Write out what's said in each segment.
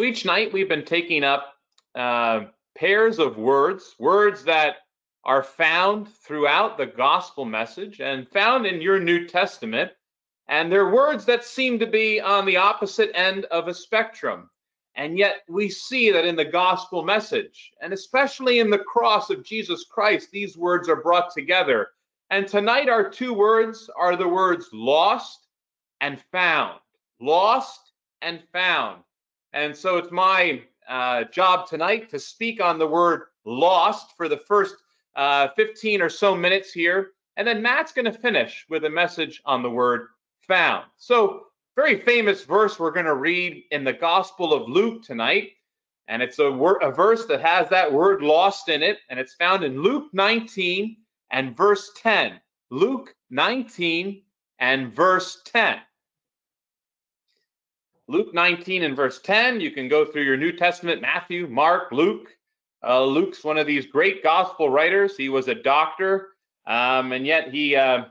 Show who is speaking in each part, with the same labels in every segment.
Speaker 1: So each night we've been taking up uh, pairs of words, words that are found throughout the gospel message and found in your New Testament. And they're words that seem to be on the opposite end of a spectrum. And yet we see that in the gospel message, and especially in the cross of Jesus Christ, these words are brought together. And tonight, our two words are the words lost and found. Lost and found. And so it's my uh, job tonight to speak on the word lost for the first uh, 15 or so minutes here. And then Matt's going to finish with a message on the word found. So, very famous verse we're going to read in the Gospel of Luke tonight. And it's a, a verse that has that word lost in it. And it's found in Luke 19 and verse 10. Luke 19 and verse 10. Luke 19 and verse 10. You can go through your New Testament, Matthew, Mark, Luke. Uh, Luke's one of these great gospel writers. He was a doctor, um, and yet he uh,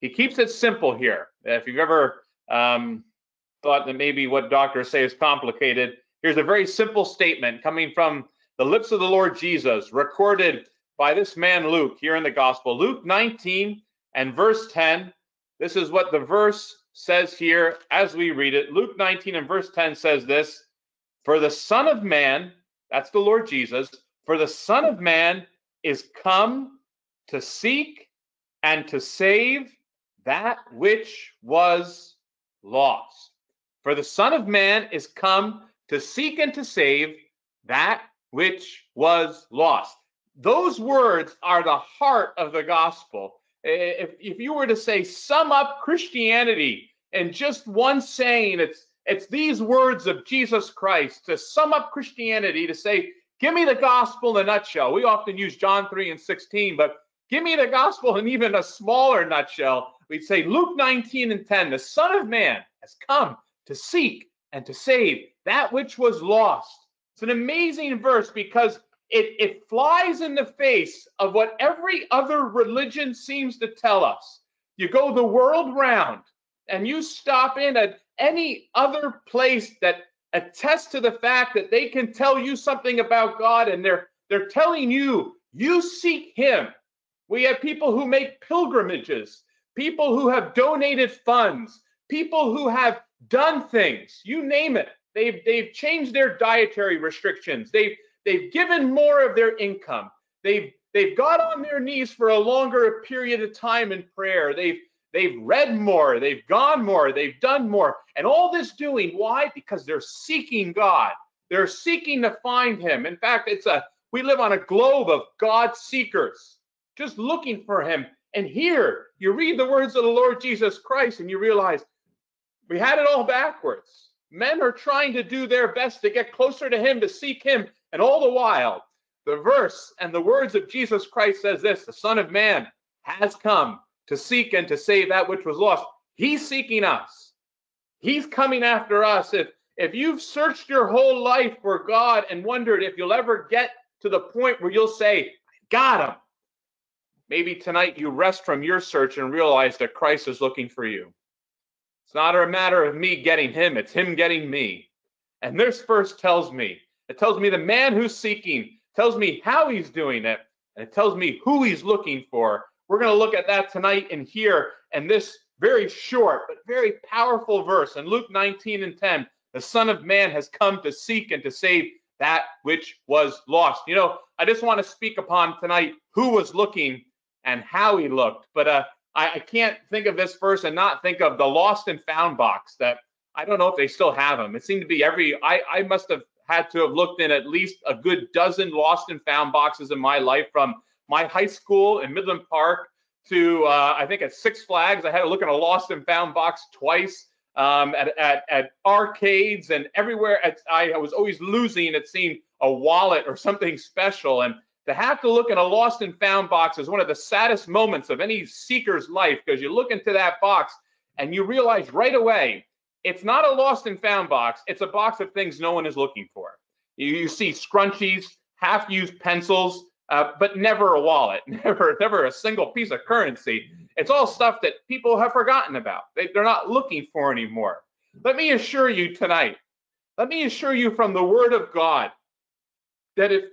Speaker 1: he keeps it simple here. If you've ever um, thought that maybe what doctors say is complicated, here's a very simple statement coming from the lips of the Lord Jesus, recorded by this man Luke here in the gospel. Luke 19 and verse 10. This is what the verse says here as we read it. Luke 19 and verse 10 says this For the Son of Man, that's the Lord Jesus, for the Son of Man is come to seek and to save that which was lost. For the Son of Man is come to seek and to save that which was lost. Those words are the heart of the gospel. If, if you were to say, sum up Christianity in just one saying, it's, it's these words of Jesus Christ to sum up Christianity, to say, give me the gospel in a nutshell. We often use John 3 and 16, but give me the gospel in even a smaller nutshell. We'd say Luke 19 and 10, the Son of Man has come to seek and to save that which was lost. It's an amazing verse because it, it flies in the face of what every other religion seems to tell us. You go the world round and you stop in at any other place that attests to the fact that they can tell you something about God and they're they're telling you you seek him. We have people who make pilgrimages, people who have donated funds, people who have done things, you name it. They've they've changed their dietary restrictions. They've They've given more of their income. They've they've got on their knees for a longer period of time in prayer. They've they've read more, they've gone more, they've done more. And all this doing why? Because they're seeking God. They're seeking to find him. In fact, it's a we live on a globe of God seekers, just looking for him. And here you read the words of the Lord Jesus Christ and you realize we had it all backwards. Men are trying to do their best to get closer to him, to seek him, and all the while, the verse and the words of Jesus Christ says this the Son of Man has come to seek and to save that which was lost. He's seeking us. He's coming after us. If if you've searched your whole life for God and wondered if you'll ever get to the point where you'll say, Got him. Maybe tonight you rest from your search and realize that Christ is looking for you. It's not a matter of me getting him, it's him getting me. And this verse tells me it tells me the man who's seeking, tells me how he's doing it, and it tells me who he's looking for. We're going to look at that tonight and here and this very short but very powerful verse in Luke 19 and 10. The Son of Man has come to seek and to save that which was lost. You know, I just want to speak upon tonight who was looking and how he looked. But uh, I, I, can't think of this verse and not think of the lost and found box that I don't know if they still have them. It seemed to be every, I, I must have had to have looked in at least a good dozen lost and found boxes in my life from my high school in Midland Park to uh, I think at Six Flags. I had to look in a lost and found box twice um, at, at, at arcades and everywhere. At, I was always losing, it seemed, a wallet or something special. And to have to look in a lost and found box is one of the saddest moments of any seeker's life because you look into that box and you realize right away it's not a lost and found box. It's a box of things no one is looking for. You, you see scrunchies, half-used pencils, uh, but never a wallet, never, never a single piece of currency. It's all stuff that people have forgotten about. They, they're not looking for anymore. Let me assure you tonight Let me assure you from the word of God that if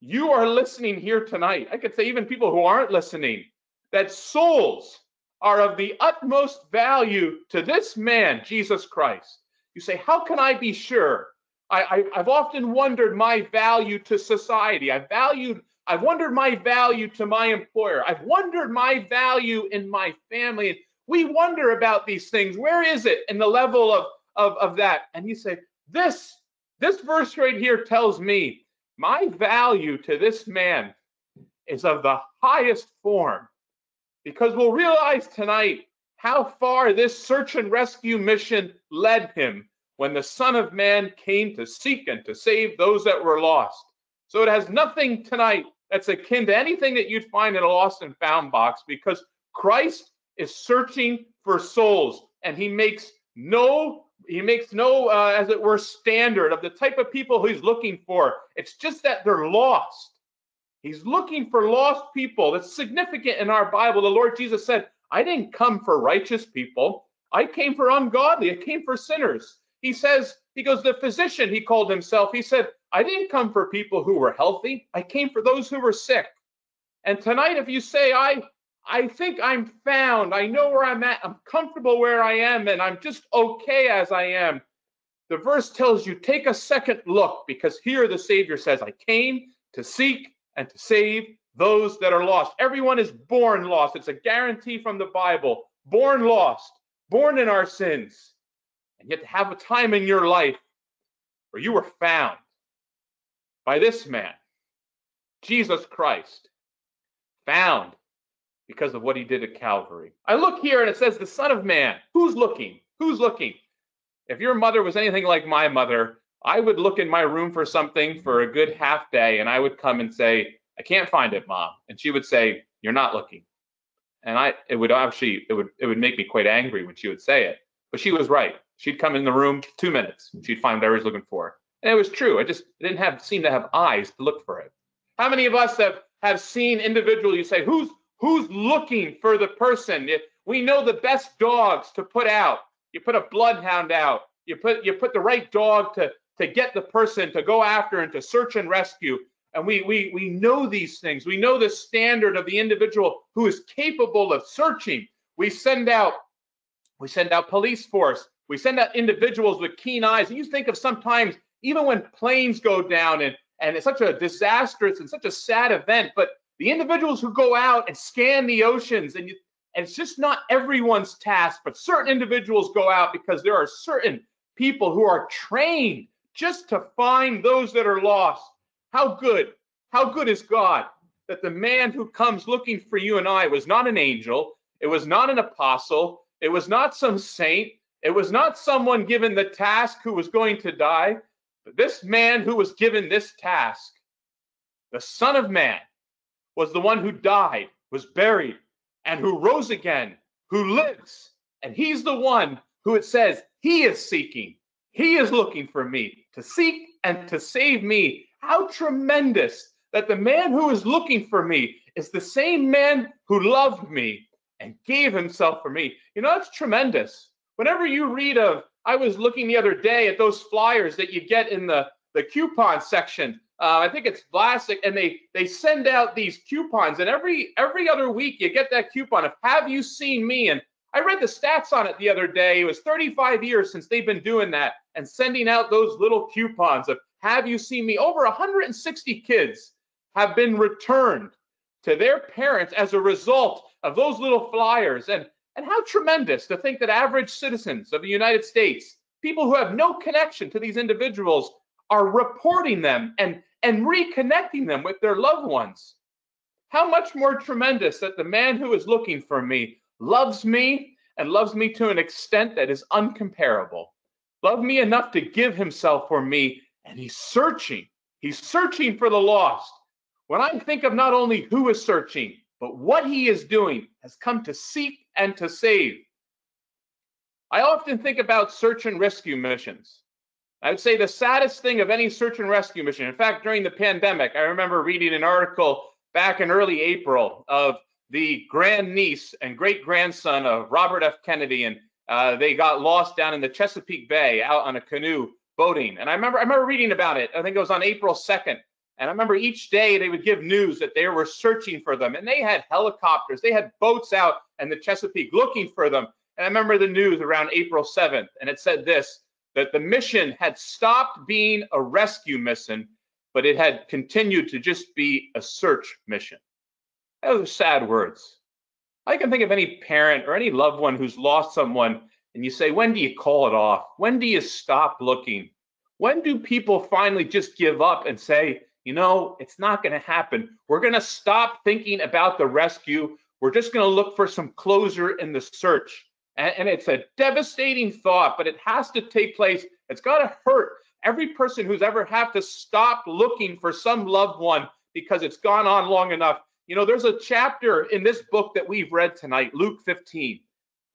Speaker 1: you are listening here tonight, I could say even people who aren't listening, that souls are of the utmost value to this man, Jesus Christ. You say, How can I be sure? I, have often wondered my value to society. I've valued, I've wondered my value to my employer. I've wondered my value in my family. We wonder about these things. Where is it in the level of, of, of that? And you say, This, this verse right here tells me my value to this man is of the highest form because we'll realize tonight how far this search and rescue mission led him when the Son of Man came to seek and to save those that were lost. So it has nothing tonight that's akin to anything that you'd find in a lost and found box because Christ is searching for souls and he makes no he makes no uh, as it were standard of the type of people he's looking for it's just that they're lost He's looking for lost people. That's significant in our Bible. The Lord Jesus said, I didn't come for righteous people. I came for ungodly. I came for sinners. He says, he goes, the physician, he called himself. He said, I didn't come for people who were healthy. I came for those who were sick. And tonight, if you say, I, I think I'm found, I know where I'm at, I'm comfortable where I am, and I'm just okay as I am, the verse tells you, take a second look, because here the Savior says, I came to seek and to save those that are lost. Everyone is born lost. It's a guarantee from the Bible. Born lost, born in our sins. And yet to have a time in your life where you were found by this man, Jesus Christ, found because of what he did at Calvary. I look here and it says the Son of Man. Who's looking? Who's looking? If your mother was anything like my mother, I would look in my room for something for a good half day and I would come and say, I can't find it, mom. And she would say, You're not looking. And I it would actually it would it would make me quite angry when she would say it. But she was right. She'd come in the room two minutes she'd find what I was looking for. And it was true. I just didn't have seem to have eyes to look for it. How many of us have have seen individuals you say, who's who's looking for the person? We know the best dogs to put out. You put a bloodhound out. You put you put the right dog to to get the person to go after and to search and rescue. And we, we, we know these things. We know the standard of the individual who is capable of searching. We send out, we send out police force. We send out individuals with keen eyes. And you think of sometimes, even when planes go down and, and it's such a disastrous and such a sad event, but the individuals who go out and scan the oceans and you, and it's just not everyone's task, but certain individuals go out because there are certain people who are trained just to find those that are lost. How good, how good is God that the man who comes looking for you and I was not an angel, it was not an apostle, it was not some saint, it was not someone given the task who was going to die, but this man who was given this task, the Son of Man, was the one who died, was buried, and who rose again, who lives. And he's the one who it says he is seeking he is looking for me to seek and to save me. How tremendous that the man who is looking for me is the same man who loved me and gave himself for me. You know, that's tremendous. Whenever you read of, I was looking the other day at those flyers that you get in the, the coupon section. Uh, I think it's Valassis, and they they send out these coupons, and every every other week you get that coupon of "Have you seen me?" and I read the stats on it the other day. It was 35 years since they've been doing that and sending out those little coupons of have you seen me? Over 160 kids have been returned to their parents as a result of those little flyers. And, and how tremendous to think that average citizens of the United States, people who have no connection to these individuals, are reporting them and, and reconnecting them with their loved ones. How much more tremendous that the man who is looking for me loves me and loves me to an extent that is uncomparable. Loved me enough to give himself for me, and he's searching. He's searching for the lost. When I think of not only who is searching, but what he is doing, has come to seek and to save. I often think about search and rescue missions. I would say the saddest thing of any search and rescue mission. In fact, during the pandemic, I remember reading an article back in early April of the grandniece and great grandson of Robert F. Kennedy, and uh, they got lost down in the Chesapeake Bay out on a canoe boating. And I remember I remember reading about it. I think it was on April 2nd. And I remember each day they would give news that they were searching for them. And they had helicopters, they had boats out in the Chesapeake looking for them. And I remember the news around April 7th, and it said this that the mission had stopped being a rescue mission, but it had continued to just be a search mission. Those are sad words. I can think of any parent or any loved one who's lost someone, and you say, When do you call it off? When do you stop looking? When do people finally just give up and say, You know, it's not going to happen? We're going to stop thinking about the rescue. We're just going to look for some closure in the search. And, and it's a devastating thought, but it has to take place. It's got to hurt every person who's ever had to stop looking for some loved one because it's gone on long enough. You know, there's a chapter in this book that we've read tonight, Luke 15.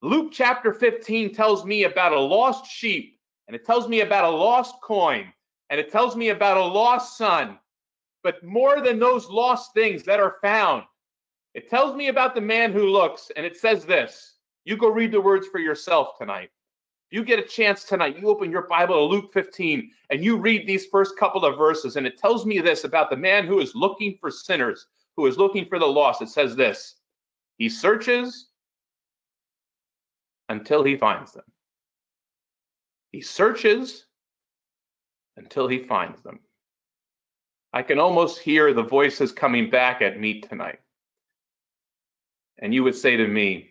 Speaker 1: Luke chapter 15 tells me about a lost sheep, and it tells me about a lost coin, and it tells me about a lost son. But more than those lost things that are found, it tells me about the man who looks, and it says this. You go read the words for yourself tonight. You get a chance tonight, you open your Bible to Luke 15 and you read these first couple of verses, and it tells me this about the man who is looking for sinners, who is looking for the lost. It says this He searches until he finds them. He searches until he finds them. I can almost hear the voices coming back at me tonight. And you would say to me,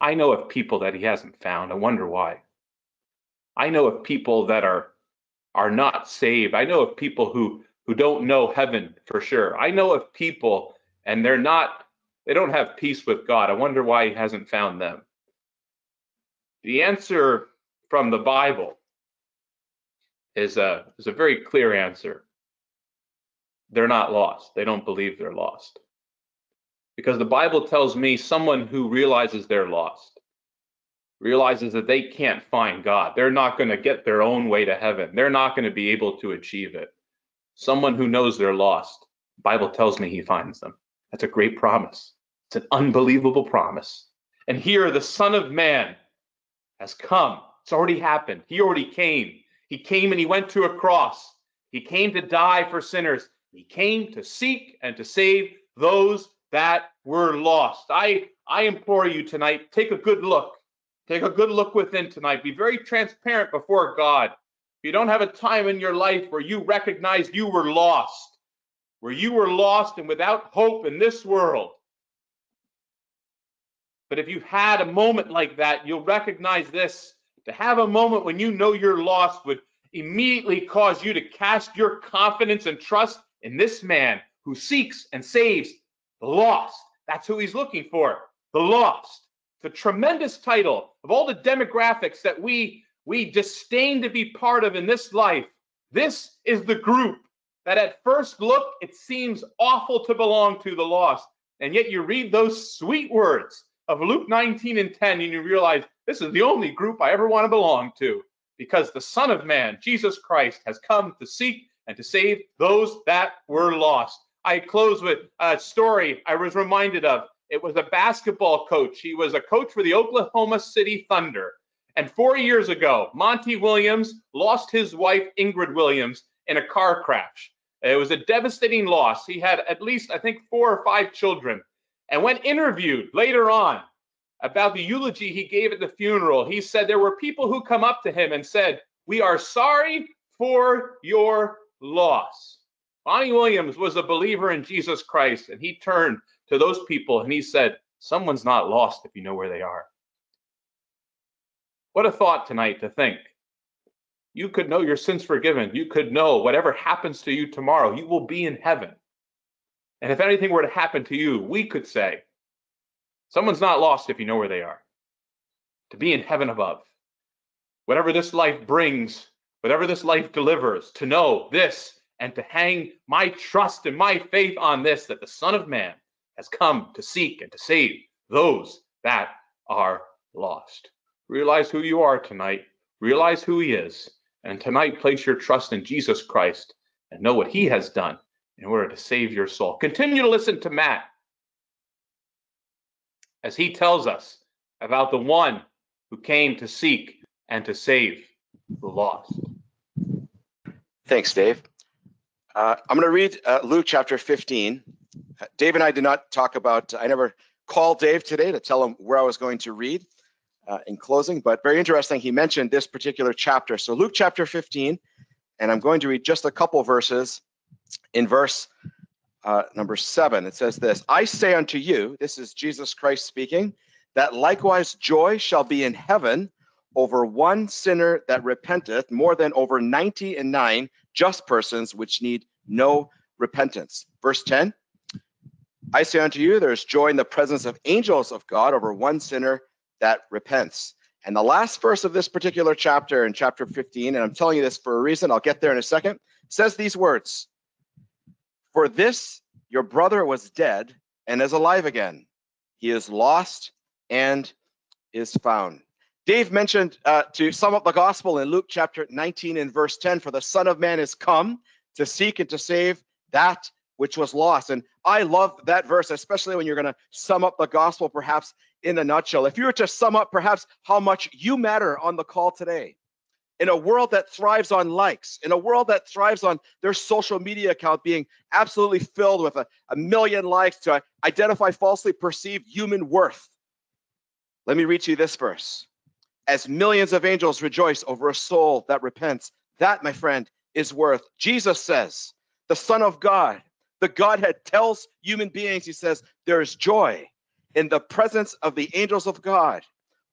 Speaker 1: I know of people that he hasn't found. I wonder why. I know of people that are are not saved. I know of people who who don't know heaven for sure. I know of people and they're not they don't have peace with God. I wonder why he hasn't found them. The answer from the Bible is a is a very clear answer. They're not lost. They don't believe they're lost because the Bible tells me someone who realizes they're lost, realizes that they can't find God. They're not going to get their own way to heaven. They're not going to be able to achieve it. Someone who knows they're lost, the Bible tells me he finds them. That's a great promise. It's an unbelievable promise. And here the Son of Man has come. It's already happened. He already came. He came and he went to a cross. He came to die for sinners. He came to seek and to save those that were lost. I, I implore you tonight, take a good look. Take a good look within tonight. Be very transparent before God. If you don't have a time in your life where you recognized you were lost, where you were lost and without hope in this world, but if you've had a moment like that, you'll recognize this. To have a moment when you know you're lost would immediately cause you to cast your confidence and trust in this man who seeks and saves the lost. That's who he's looking for. The lost. The tremendous title of all the demographics that we we disdain to be part of in this life. This is the group that at first look it seems awful to belong to the lost. And yet you read those sweet words of Luke 19 and 10 and you realize this is the only group I ever want to belong to because the Son of Man, Jesus Christ, has come to seek and to save those that were lost. I close with a story I was reminded of. It was a basketball coach. He was a coach for the Oklahoma City Thunder. And four years ago, Monty Williams lost his wife, Ingrid Williams, in a car crash. It was a devastating loss. He had at least, I think, four or five children. And when interviewed later on about the eulogy he gave at the funeral, he said there were people who come up to him and said, We are sorry for your loss. Monty Williams was a believer in Jesus Christ, and he turned to those people and he said, Someone's not lost if you know where they are. What a thought tonight to think. You could know your sins forgiven. You could know whatever happens to you tomorrow, you will be in heaven. And if anything were to happen to you, we could say, Someone's not lost if you know where they are. To be in heaven above. Whatever this life brings, whatever this life delivers, to know this and to hang my trust and my faith on this that the Son of Man has come to seek and to save those that are lost. Realize who you are tonight, realize who He is, and tonight place your trust in Jesus Christ and know what He has done in order to save your soul. Continue to listen to Matt as he tells us about the one who came to seek and to save the lost.
Speaker 2: Thanks, Dave. Uh, I'm going to read uh, Luke chapter 15. Uh, Dave and I did not talk about, I never called Dave today to tell him where I was going to read uh, in closing, but very interesting. He mentioned this particular chapter. So, Luke chapter 15, and I'm going to read just a couple verses in verse uh, number seven. It says this I say unto you, this is Jesus Christ speaking, that likewise joy shall be in heaven over one sinner that repenteth more than over 90 and nine just persons which need no repentance. Verse 10 I say unto you, there's joy in the presence of angels of God over one sinner that repents. And the last verse of this particular chapter in chapter 15, and I'm telling you this for a reason, I'll get there in a second, says these words For this your brother was dead and is alive again. He is lost and is found. Dave mentioned uh, to sum up the gospel in Luke chapter 19 and verse 10 For the Son of Man is come to seek and to save that which was lost. And I love that verse, especially when you're going to sum up the gospel perhaps in a nutshell. If you were to sum up perhaps how much you matter on the call today, in a world that thrives on likes, in a world that thrives on their social media account being absolutely filled with a, a million likes to identify falsely perceived human worth. Let me read you this verse. As millions of angels rejoice over a soul that repents, that, my friend, is worth. Jesus says, the Son of God, the Godhead tells human beings, he says, there is joy in the presence of the angels of God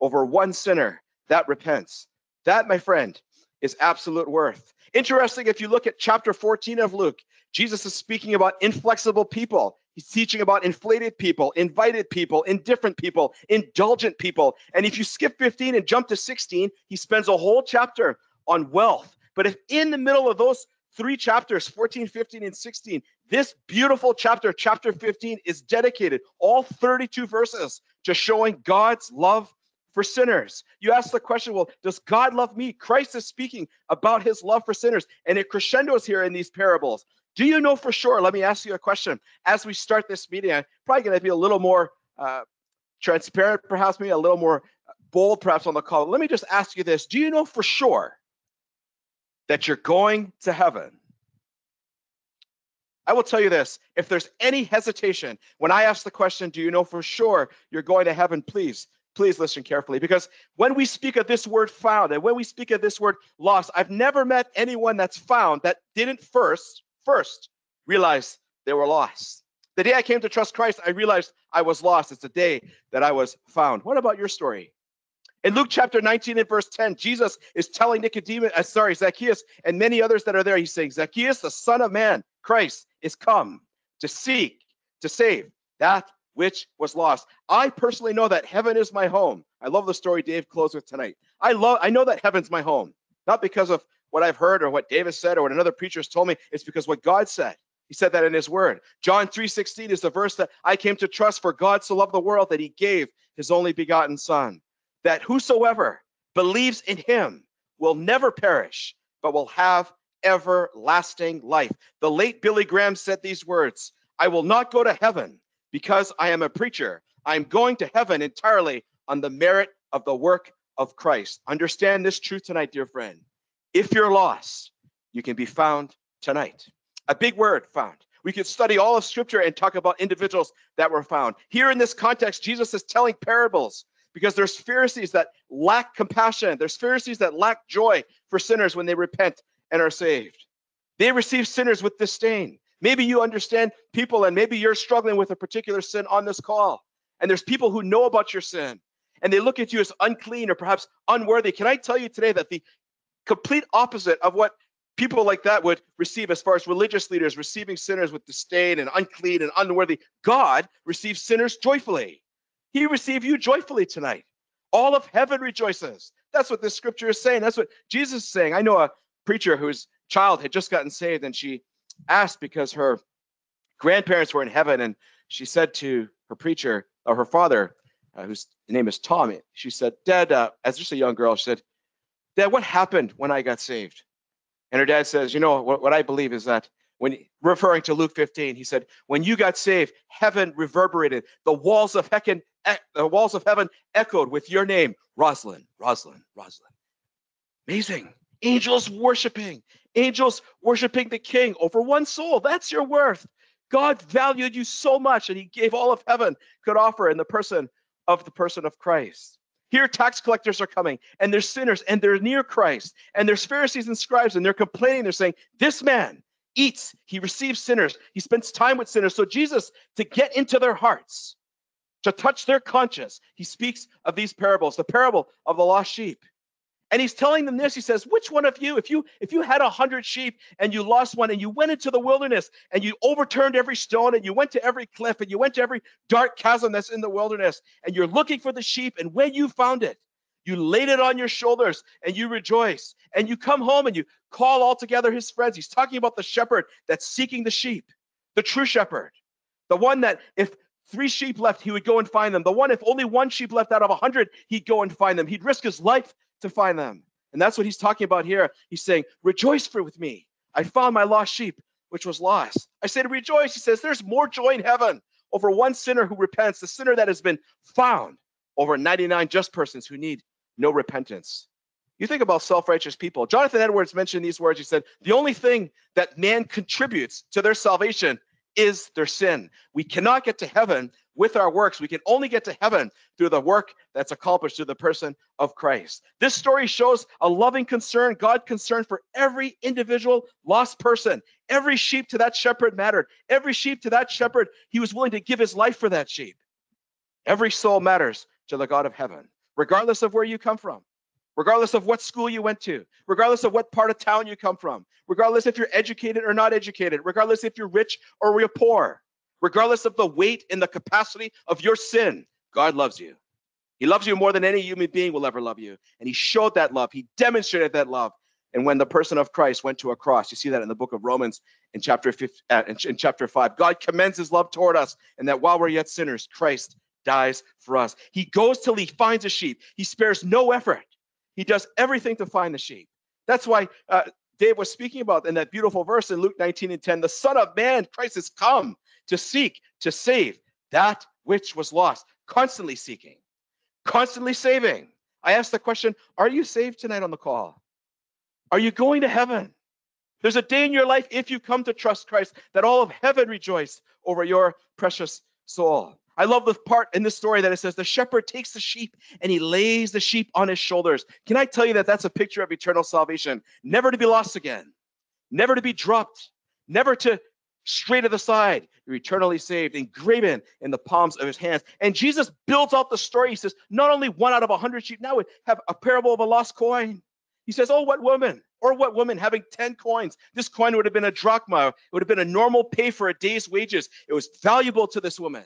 Speaker 2: over one sinner that repents. That, my friend, is absolute worth. Interesting, if you look at chapter 14 of Luke, Jesus is speaking about inflexible people. He's teaching about inflated people, invited people, indifferent people, indulgent people. And if you skip 15 and jump to 16, he spends a whole chapter on wealth. But if in the middle of those three chapters 14 15 and 16 this beautiful chapter chapter 15 is dedicated all 32 verses to showing god's love for sinners you ask the question well does god love me christ is speaking about his love for sinners and it crescendos here in these parables do you know for sure let me ask you a question as we start this meeting i'm probably going to be a little more uh, transparent perhaps maybe a little more bold perhaps on the call let me just ask you this do you know for sure that you're going to heaven. I will tell you this if there's any hesitation when I ask the question, Do you know for sure you're going to heaven? Please, please listen carefully because when we speak of this word found and when we speak of this word lost, I've never met anyone that's found that didn't first, first realized they were lost. The day I came to trust Christ, I realized I was lost. It's the day that I was found. What about your story? In Luke chapter 19 and verse 10, Jesus is telling Nicodemus, uh, sorry, Zacchaeus and many others that are there, he's saying, Zacchaeus, the Son of Man, Christ, is come to seek, to save that which was lost. I personally know that heaven is my home. I love the story Dave closed with tonight. I love, I know that heaven's my home, not because of what I've heard or what David said or what another preacher has told me. It's because what God said. He said that in his word. John 3:16 is the verse that I came to trust for God so loved the world that he gave his only begotten son that whosoever believes in him will never perish, but will have everlasting life. The late Billy Graham said these words I will not go to heaven because I am a preacher. I'm going to heaven entirely on the merit of the work of Christ. Understand this truth tonight, dear friend. If you're lost, you can be found tonight. A big word, found. We could study all of Scripture and talk about individuals that were found. Here in this context, Jesus is telling parables because there's Pharisees that lack compassion. There's Pharisees that lack joy for sinners when they repent and are saved. They receive sinners with disdain. Maybe you understand people and maybe you're struggling with a particular sin on this call. And there's people who know about your sin and they look at you as unclean or perhaps unworthy. Can I tell you today that the complete opposite of what people like that would receive as far as religious leaders receiving sinners with disdain and unclean and unworthy, God receives sinners joyfully. He received you joyfully tonight. All of heaven rejoices. That's what this scripture is saying. That's what Jesus is saying. I know a preacher whose child had just gotten saved and she asked because her grandparents were in heaven and she said to her preacher or her father, uh, whose name is Tommy, she said, Dad, uh, as just a young girl, she said, Dad, what happened when I got saved? And her dad says, You know, what, what I believe is that when referring to Luke 15, he said, When you got saved, heaven reverberated. The walls of heaven, the walls of heaven echoed with your name, Rosalind, Rosalind, Rosalind. Amazing. angels worshiping, angels worshiping the king over one soul. That's your worth. God valued you so much and he gave all of heaven could offer in the person of the person of Christ. Here, tax collectors are coming and they're sinners and they're near Christ and there's Pharisees and scribes and they're complaining. They're saying, This man eats, he receives sinners, he spends time with sinners. So, Jesus, to get into their hearts, to touch their conscience, he speaks of these parables the parable of the lost sheep and he's telling them this he says which one of you if you if you had a hundred sheep and you lost one and you went into the wilderness and you overturned every stone and you went to every cliff and you went to every dark chasm that's in the wilderness and you're looking for the sheep and when you found it you laid it on your shoulders and you rejoice and you come home and you call all together his friends he's talking about the shepherd that's seeking the sheep the true shepherd the one that if three sheep left, he would go and find them. The one, if only one sheep left out of a hundred, he'd go and find them. He'd risk his life to find them. And that's what he's talking about here. He's saying, Rejoice for with me. I found my lost sheep, which was lost. I say to rejoice. He says, There's more joy in heaven over one sinner who repents, the sinner that has been found, over 99 just persons who need no repentance. You think about self righteous people. Jonathan Edwards mentioned these words. He said, The only thing that man contributes to their salvation is their sin. We cannot get to heaven with our works. We can only get to heaven through the work that's accomplished through the person of Christ. This story shows a loving concern, God concern for every individual lost person. Every sheep to that shepherd mattered. Every sheep to that shepherd, he was willing to give his life for that sheep. Every soul matters to the God of heaven, regardless of where you come from regardless of what school you went to, regardless of what part of town you come from, regardless if you're educated or not educated, regardless if you're rich or you're poor, regardless of the weight and the capacity of your sin, God loves you. He loves you more than any human being will ever love you. And he showed that love. He demonstrated that love. And when the person of Christ went to a cross, you see that in the book of Romans in chapter 5, uh, in, in chapter 5. God commends his love toward us, and that while we're yet sinners, Christ dies for us. He goes till he finds a sheep. He spares no effort. He does everything to find the sheep. That's why uh, Dave was speaking about in that beautiful verse in Luke 19 and 10 the Son of Man, Christ, has come to seek, to save that which was lost, constantly seeking, constantly saving. I asked the question Are you saved tonight on the call? Are you going to heaven? There's a day in your life, if you come to trust Christ, that all of heaven rejoice over your precious soul. I love the part in this story that it says the shepherd takes the sheep and he lays the sheep on his shoulders. Can I tell you that that's a picture of eternal salvation? Never to be lost again, never to be dropped, never to stray to the side. You're eternally saved, engraven in the palms of his hands. And Jesus builds out the story. He says, not only one out of a hundred sheep, now we have a parable of a lost coin. He says, Oh, what woman? Or what woman having 10 coins? This coin would have been a drachma. It would have been a normal pay for a day's wages. It was valuable to this woman.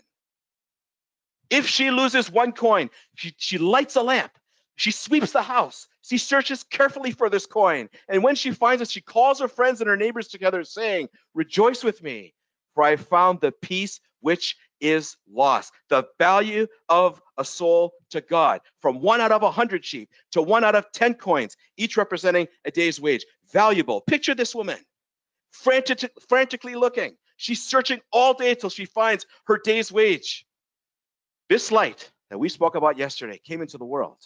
Speaker 2: If she loses one coin, she, she lights a lamp. She sweeps the house. She searches carefully for this coin. And when she finds it, she calls her friends and her neighbors together, saying, Rejoice with me, for I found the piece which is lost. The value of a soul to God, from one out of a hundred sheep to one out of 10 coins, each representing a day's wage. Valuable. Picture this woman frantic, frantically looking. She's searching all day till she finds her day's wage. This light that we spoke about yesterday came into the world.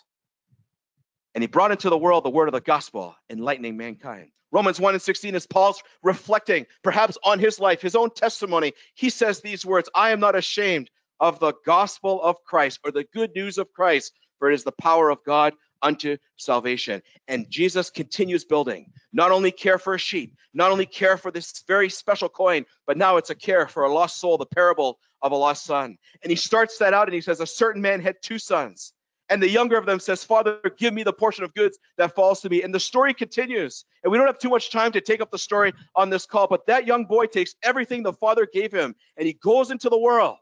Speaker 2: And he brought into the world the word of the gospel, enlightening mankind. Romans 1 and 16 is Paul's reflecting perhaps on his life, his own testimony. He says these words I am not ashamed of the gospel of Christ or the good news of Christ, for it is the power of God unto salvation. And Jesus continues building, not only care for a sheep, not only care for this very special coin, but now it's a care for a lost soul, the parable of a lost son. And he starts that out and he says, A certain man had two sons. And the younger of them says, Father, give me the portion of goods that falls to me. And the story continues. And we don't have too much time to take up the story on this call, but that young boy takes everything the father gave him and he goes into the world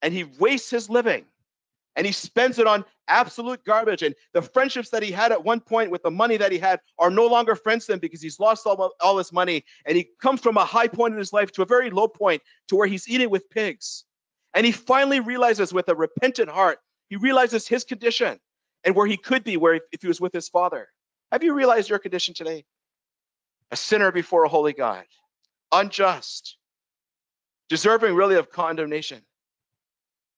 Speaker 2: and he wastes his living and he spends it on absolute garbage. And the friendships that he had at one point with the money that he had are no longer friends to him because he's lost all, all his money. And he comes from a high point in his life to a very low point to where he's eating with pigs. And he finally realizes with a repentant heart, he realizes his condition and where he could be where if he was with his father. Have you realized your condition today? A sinner before a holy God, unjust, deserving really of condemnation.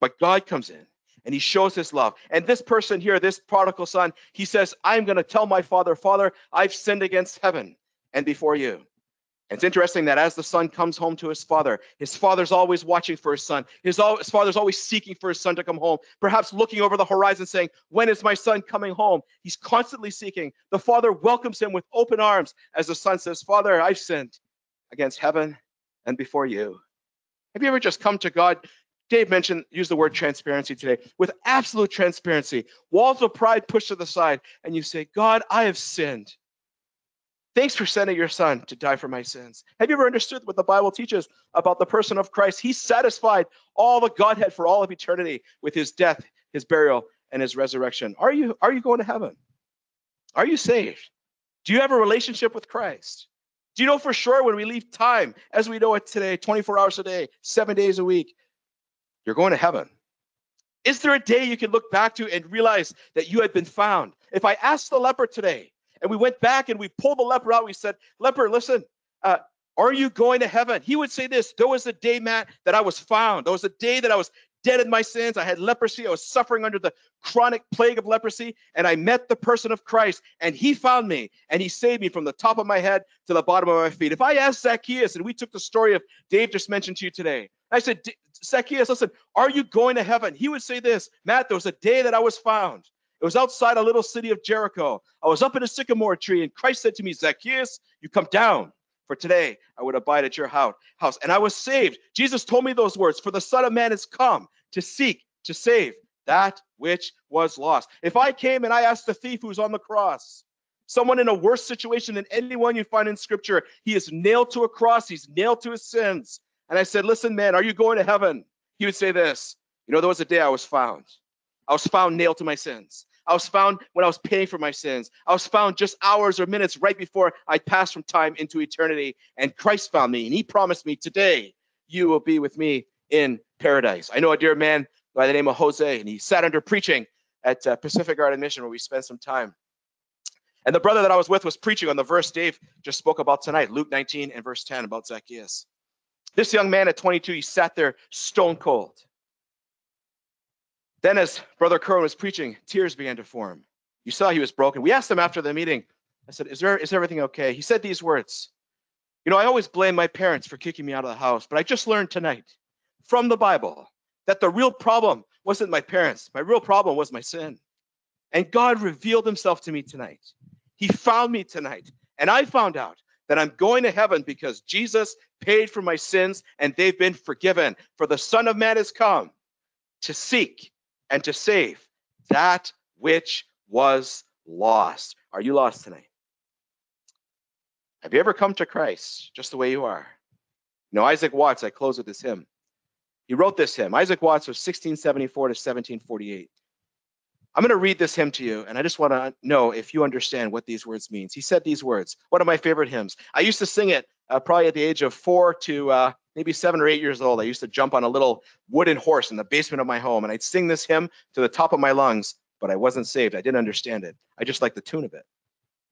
Speaker 2: But God comes in and he shows his love. And this person here, this prodigal son, he says, I'm going to tell my father, Father, I've sinned against heaven and before you. It's interesting that as the son comes home to his father, his father's always watching for his son. His, his, father's always seeking for his son to come home, perhaps looking over the horizon saying, When is my son coming home? He's constantly seeking. The father welcomes him with open arms as the son says, Father, I've sinned against heaven and before you. Have you ever just come to God? Dave mentioned, used the word transparency today, with absolute transparency, walls of pride pushed to the side, and you say, God, I have sinned. Thanks for sending your son to die for my sins. Have you ever understood what the Bible teaches about the person of Christ? He satisfied all the Godhead for all of eternity with his death, his burial, and his resurrection. Are you, are you going to heaven? Are you saved? Do you have a relationship with Christ? Do you know for sure when we leave time, as we know it today, 24 hours a day, seven days a week, you're going to heaven? Is there a day you can look back to and realize that you had been found? If I asked the leper today, and we went back and we pulled the leper out, we said, Leper, listen, uh, are you going to heaven? He would say this There was a day, Matt, that I was found. There was a day that I was dead in my sins. I had leprosy. I was suffering under the chronic plague of leprosy. And I met the person of Christ, and he found me and he saved me from the top of my head to the bottom of my feet. If I asked Zacchaeus, and we took the story of Dave just mentioned to you today, I said, Zacchaeus, listen, are you going to heaven? He would say this Matt, there was a day that I was found. It was outside a little city of Jericho. I was up in a sycamore tree, and Christ said to me, Zacchaeus, you come down, for today I would abide at your house. And I was saved. Jesus told me those words For the Son of Man has come to seek, to save that which was lost. If I came and I asked the thief who's on the cross, someone in a worse situation than anyone you find in scripture, he is nailed to a cross, he's nailed to his sins. And I said, Listen, man, are you going to heaven? He would say this You know, there was a day I was found. I was found nailed to my sins. I was found when I was paying for my sins. I was found just hours or minutes right before I passed from time into eternity. And Christ found me, and He promised me, Today you will be with me in paradise. I know a dear man by the name of Jose, and he sat under preaching at uh, Pacific Garden Mission where we spent some time. And the brother that I was with was preaching on the verse Dave just spoke about tonight, Luke 19 and verse 10 about Zacchaeus. This young man at 22, he sat there stone cold. Then, as Brother Curran was preaching, tears began to form. You saw he was broken. We asked him after the meeting, I said, Is there is everything okay? He said these words. You know, I always blame my parents for kicking me out of the house, but I just learned tonight from the Bible that the real problem wasn't my parents. My real problem was my sin. And God revealed himself to me tonight. He found me tonight. And I found out that I'm going to heaven because Jesus paid for my sins and they've been forgiven. For the Son of Man has come to seek and to save that which was lost. Are you lost tonight? Have you ever come to Christ just the way you are? You Isaac Watts, I close with this hymn. He wrote this hymn. Isaac Watts was 1674 to 1748. I'm going to read this hymn to you, and I just want to know if you understand what these words means. He said these words. One of my favorite hymns. I used to sing it uh, probably at the age of four to uh, maybe seven or eight years old, I used to jump on a little wooden horse in the basement of my home and I'd sing this hymn to the top of my lungs, but I wasn't saved. I didn't understand it. I just liked the tune of it.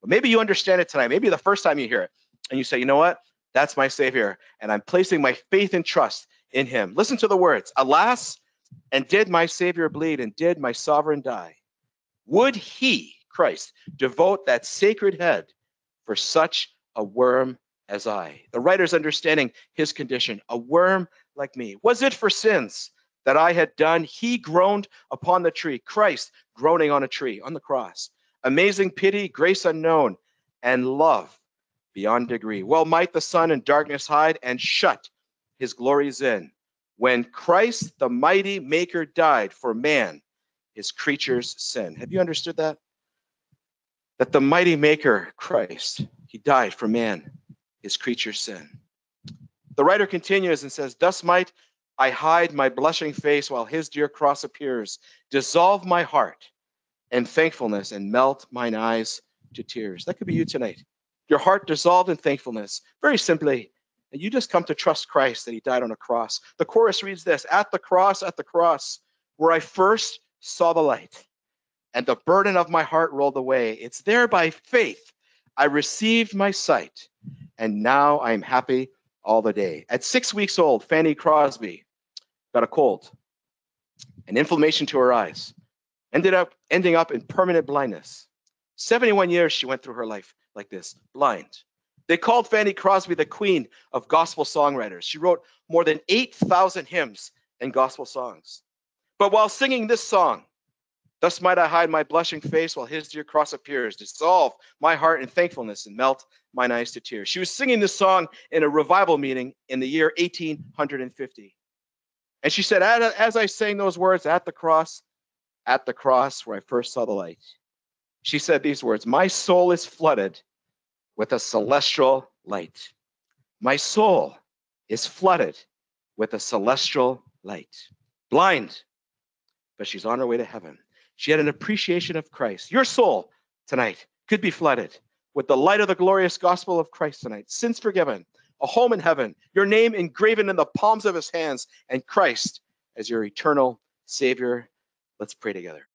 Speaker 2: But maybe you understand it tonight. Maybe the first time you hear it and you say, you know what? That's my Savior. And I'm placing my faith and trust in Him. Listen to the words Alas, and did my Savior bleed, and did my sovereign die? Would He, Christ, devote that sacred head for such a worm as I. The writer's understanding his condition, a worm like me. Was it for sins that I had done? He groaned upon the tree, Christ groaning on a tree, on the cross. Amazing pity, grace unknown, and love beyond degree. Well, might the sun in darkness hide and shut his glories in. When Christ, the mighty maker, died for man, his creatures sin. Have you understood that? That the mighty maker, Christ, he died for man, his creature's sin. The writer continues and says, Thus might I hide my blushing face while his dear cross appears, dissolve my heart in thankfulness and melt mine eyes to tears. That could be you tonight. Your heart dissolved in thankfulness. Very simply, you just come to trust Christ that he died on a cross. The chorus reads this At the cross, at the cross, where I first saw the light, and the burden of my heart rolled away. It's there by faith I received my sight and now I'm happy all the day. At six weeks old, Fanny Crosby got a cold. and inflammation to her eyes. Ended up ending up in permanent blindness. 71 years she went through her life like this, blind. They called Fanny Crosby the queen of gospel songwriters. She wrote more than 8,000 hymns and gospel songs. But while singing this song, Thus might I hide my blushing face while his dear cross appears, dissolve my heart in thankfulness and melt mine eyes to tears. She was singing this song in a revival meeting in the year 1850. And she said, as I sang those words at the cross, at the cross where I first saw the light, she said these words My soul is flooded with a celestial light. My soul is flooded with a celestial light. Blind, but she's on her way to heaven. She had an appreciation of Christ. Your soul tonight could be flooded with the light of the glorious gospel of Christ tonight. Sins forgiven, a home in heaven, your name engraven in the palms of his hands, and Christ as your eternal Savior. Let's pray together.